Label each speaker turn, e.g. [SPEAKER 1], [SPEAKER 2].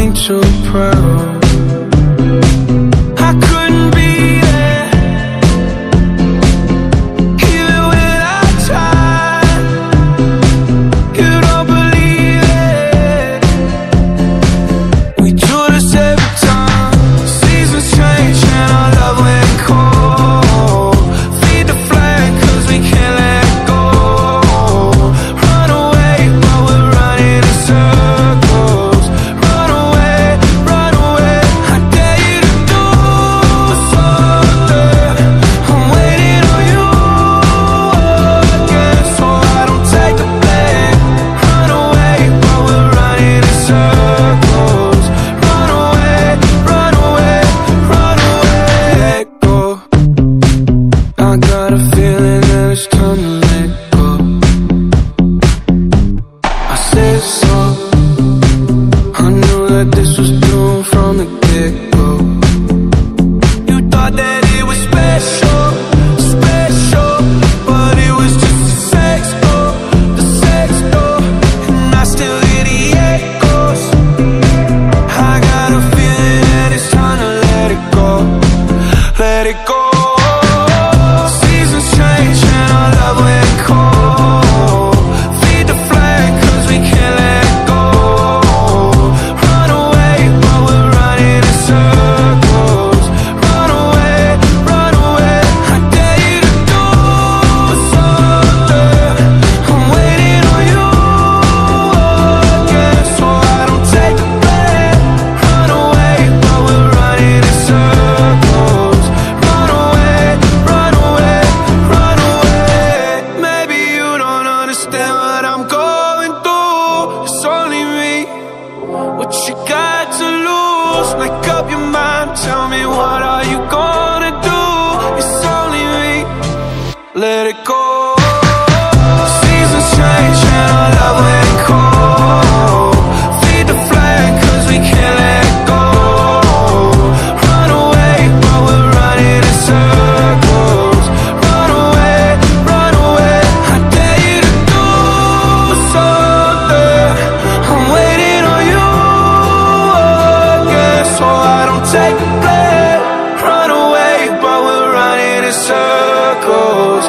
[SPEAKER 1] ain't too proud. from the get-go. You thought that it was special. circles